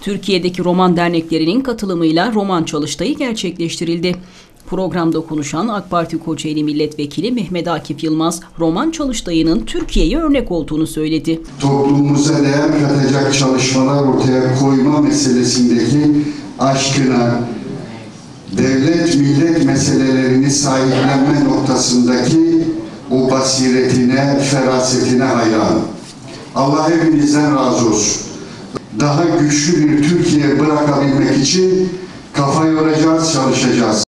Türkiye'deki roman derneklerinin katılımıyla roman çalıştayı gerçekleştirildi. Programda konuşan AK Parti Kocaeli Milletvekili Mehmet Akif Yılmaz, roman çalıştayının Türkiye'ye örnek olduğunu söyledi. toplumumuza değer katacak çalışmalar ortaya koyma meselesindeki aşkına, devlet millet meselelerini sahiplenme noktasındaki o basiretine, ferasetine hayran. Allah hepinizden razı olsun. Daha güçlü bir Türkiye bırakabilmek için kafa yoracağız, çalışacağız.